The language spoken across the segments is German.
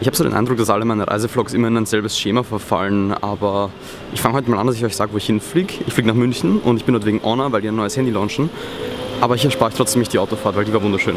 Ich habe so den Eindruck, dass alle meine Reisevlogs immer in ein selbes Schema verfallen, aber ich fange heute mal an, dass ich euch sage, wo ich hinfliege. Ich fliege nach München und ich bin dort wegen Honor, weil die ein neues Handy launchen. Aber hier erspare ich trotzdem nicht die Autofahrt, weil die war wunderschön.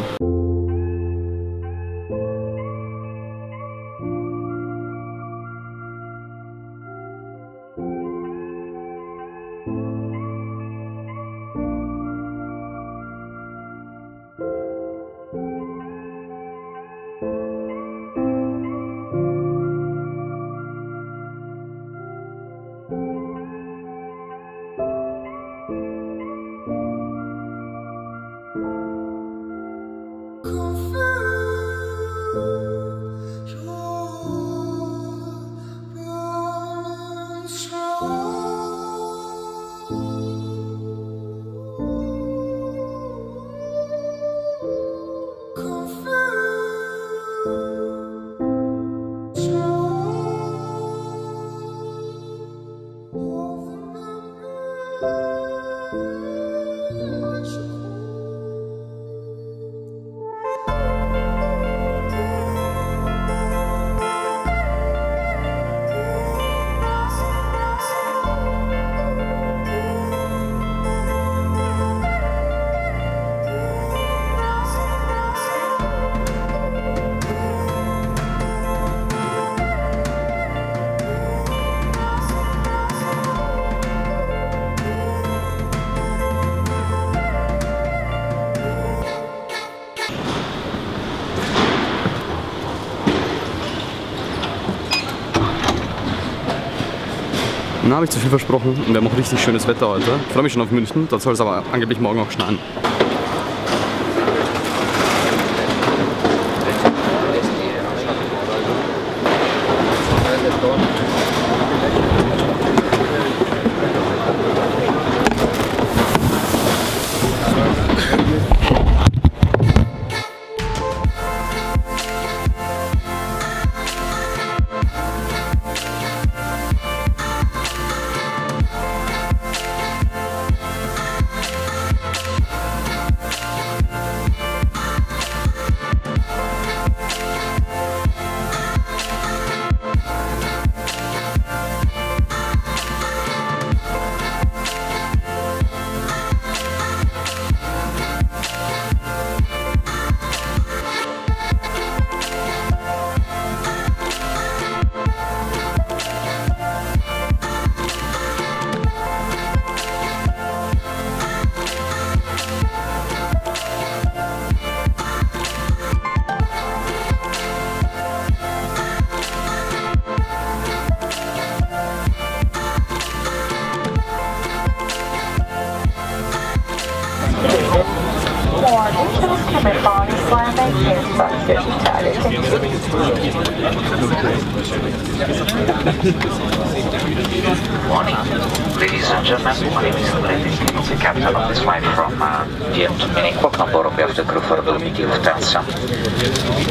Na, habe ich zu viel versprochen und wir haben auch richtig schönes Wetter heute. Ich freue mich schon auf München, dort soll es aber angeblich morgen auch schneien. Morning, ladies and gentlemen. My name is the captain of this flight from uh, GM to aboard on behalf of the crew for the meeting of Lufthansa.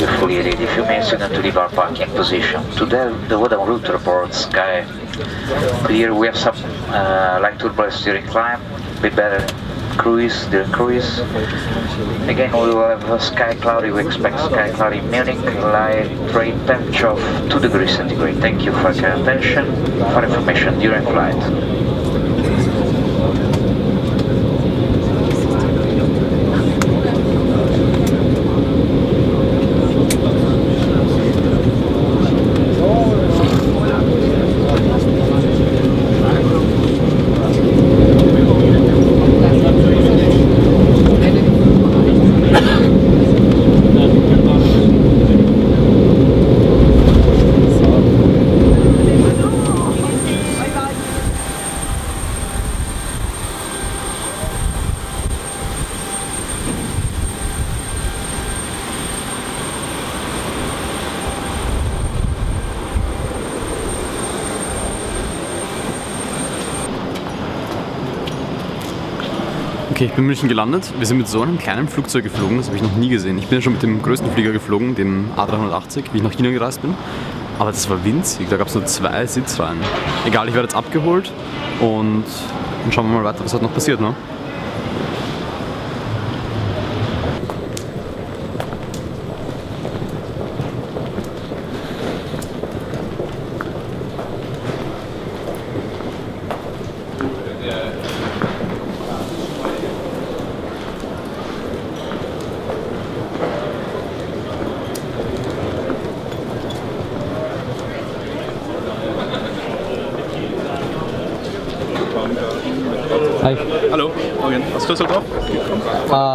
We're fully ready. A few minutes, we're to leave our parking position. Today, the weather route reports sky clear. We have some uh, light turbulence during climb. Be better cruise, the cruise. Again, we will have sky cloudy. We expect sky cloudy Munich, light rain temperature of 2 degrees centigrade. Thank you for your attention. For information during flight. Okay, ich bin in München gelandet. Wir sind mit so einem kleinen Flugzeug geflogen, das habe ich noch nie gesehen. Ich bin ja schon mit dem größten Flieger geflogen, dem A380, wie ich nach China gereist bin. Aber das war winzig, da gab es nur zwei Sitzreihen. Egal, ich werde jetzt abgeholt und dann schauen wir mal weiter, was heute noch passiert. Ne?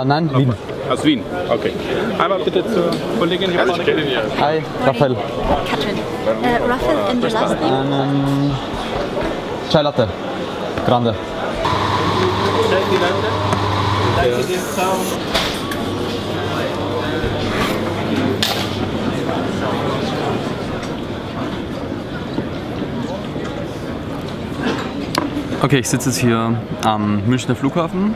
Äh, nein, Wien. Aus Wien, okay. Einmal bitte zur Kollegin hier vorne. Hi, Raphael. Katrin. Uh, Raphael and your last name? Einen Chai Latte. Grande. Okay, ich sitze jetzt hier am Münchner Flughafen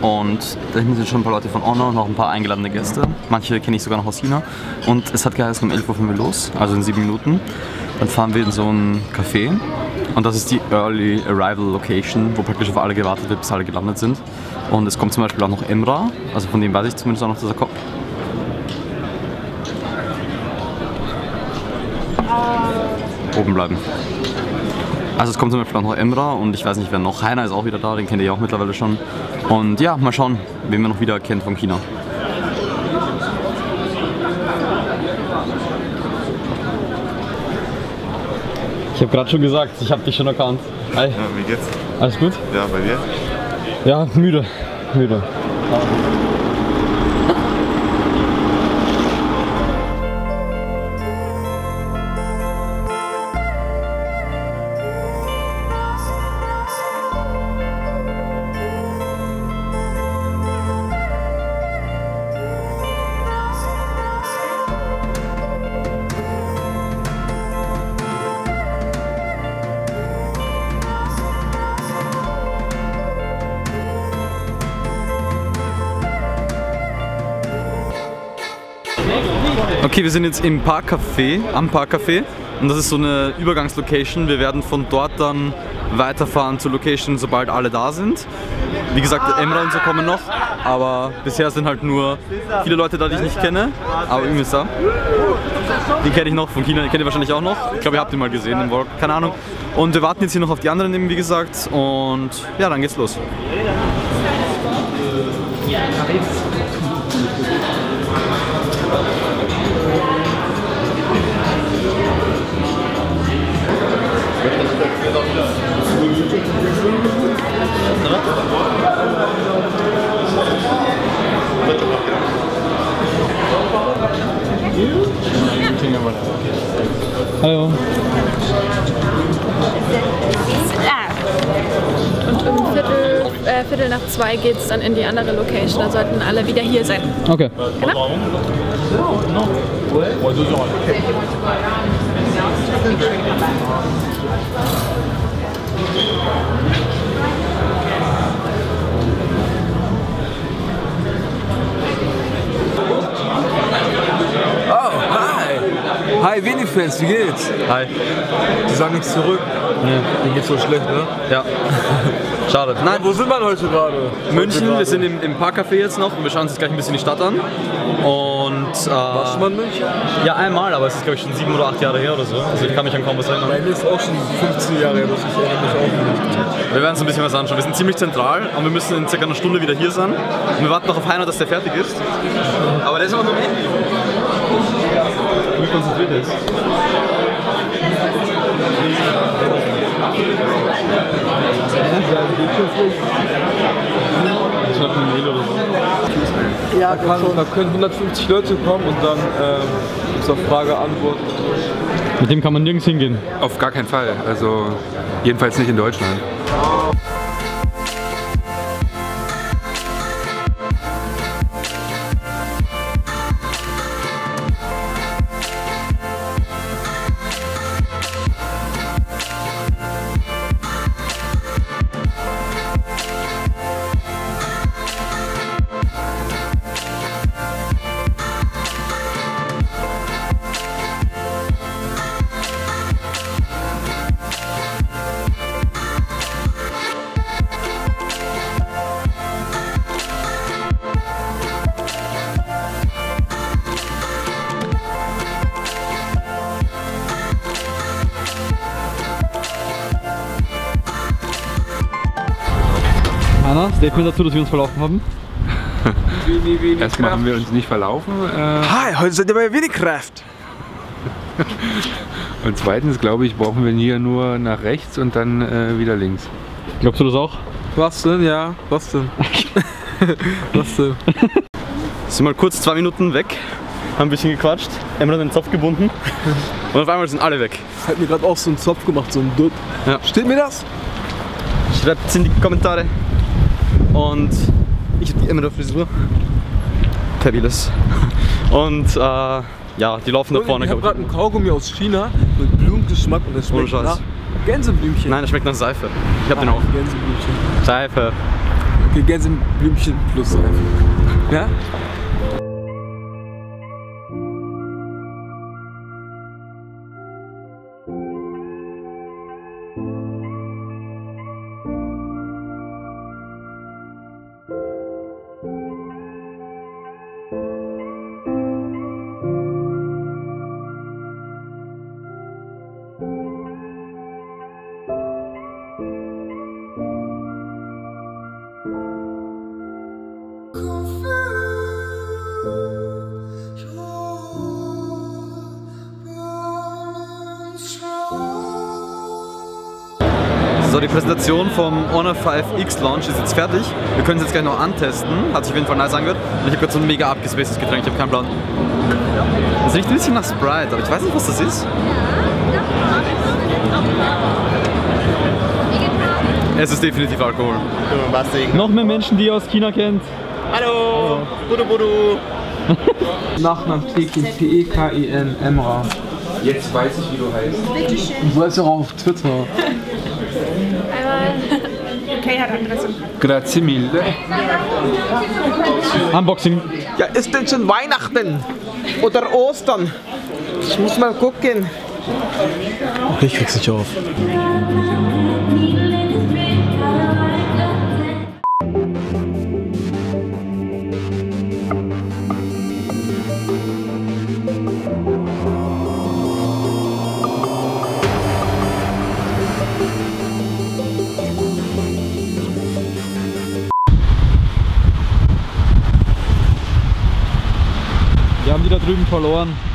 und da hinten sind schon ein paar Leute von Honor noch ein paar eingeladene Gäste. Manche kenne ich sogar noch aus China. Und es hat geheißen, um 11 Uhr fahren wir los, also in sieben Minuten. Dann fahren wir in so ein Café und das ist die Early Arrival Location, wo praktisch auf alle gewartet wird, bis alle gelandet sind. Und es kommt zum Beispiel auch noch Emra, also von dem weiß ich zumindest auch noch, dass er kommt. Oben bleiben. Also es kommt zum Beispiel auch noch Emra und ich weiß nicht wer noch. Heiner ist auch wieder da, den kennt ihr ja auch mittlerweile schon. Und ja, mal schauen, wen man noch wieder kennt von China. Ich habe gerade schon gesagt, ich habe dich schon erkannt. Hi, Ja, wie geht's? alles gut? Ja, bei dir? Ja, müde. Müde. Okay, wir sind jetzt im Parkcafé, am Parkcafé und das ist so eine Übergangslocation. Wir werden von dort dann weiterfahren zur Location, sobald alle da sind. Wie gesagt, Emra und so kommen noch, aber bisher sind halt nur viele Leute da, die ich nicht kenne. Aber irgendwie ist da. Den kenne ich noch von China, den kennt ihr wahrscheinlich auch noch. Ich glaube, ihr habt ihn mal gesehen im Vlog, keine Ahnung. Und wir warten jetzt hier noch auf die anderen, eben, wie gesagt. Und ja, dann geht's los. Hallo. Ah. Und um Viertel, äh, Viertel nach zwei geht es dann in die andere Location. Da sollten alle wieder hier sein. Okay. Genau. Oh, hi! Hi, Vini-Fans, wie geht's? Hi. Die sagen nichts zurück. Nee. Denen geht's so schlecht, ne? Ja. Schade. Nein, Wo sind wir heute gerade? München, wir sind im, im Parkcafé jetzt noch und wir schauen uns jetzt gleich ein bisschen die Stadt an. Und äh, Warst du mal in München? ja, einmal, aber es ist glaube ich schon sieben oder acht Jahre her oder so. Also ich kann mich an kaum was erinnern. Meine ist auch schon 15 Jahre her, das ich erinnere mich auch nicht. Wir werden uns ein bisschen was anschauen. Wir sind ziemlich zentral und wir müssen in circa einer Stunde wieder hier sein. Und wir warten noch auf Heiner, dass der fertig ist. Aber der ist auch noch nicht. Wie konzentriert er ist. Ich schreibe eine Mail oder so. Ja, da, kann, da können 150 Leute kommen und dann ähm, gibt es auch Frage, Antwort. Mit dem kann man nirgends hingehen. Auf gar keinen Fall. Also jedenfalls nicht in Deutschland. Statement dazu, dass wir uns verlaufen haben. Erstmal haben wir uns nicht verlaufen äh, Hi, heute seid ihr bei Winnicraft. und zweitens glaube ich, brauchen wir hier nur nach rechts und dann äh, wieder links. Glaubst du das auch? Was denn? Ja, was denn? was denn? Sind mal kurz zwei Minuten weg, haben ein bisschen gequatscht, Emma hat den Zopf gebunden und auf einmal sind alle weg. Hat mir gerade auch so einen Zopf gemacht, so ein Dutt. Ja. Steht mir das? Schreibt es in die Kommentare. Und ich habe die Emma der Frisur. Fabulous. Und äh, ja, die laufen da vorne. ich habe gerade einen Kaugummi aus China mit Blumengeschmack und das schmeckt Scheiß. nach Gänseblümchen. Nein, das schmeckt nach Seife. Ich hab den auch. Gänseblümchen. Seife. Okay, Gänseblümchen plus Seife. Ja? So, die Präsentation vom Honor 5X Launch ist jetzt fertig. Wir können es jetzt gleich noch antesten. Hat sich auf jeden Fall nice angehört. Und ich habe gerade so ein mega abgespacedes Getränk. Ich habe keinen Plan. Das riecht ein bisschen nach Sprite, aber ich weiß nicht, was das ist. Es ist definitiv Alkohol. Noch mehr Menschen, die ihr aus China kennt. Hallo! Budu Budu! Nachname Tekin, T-E-K-I-N, Emra. Jetzt weiß ich, wie du heißt. Du weißt ja auch auf Twitter. Okay, hat Adresse. Grazie mille. Unboxing. Ja, ist denn schon Weihnachten? Oder Ostern? Ich muss mal gucken. Ich krieg's nicht auf. Verloren.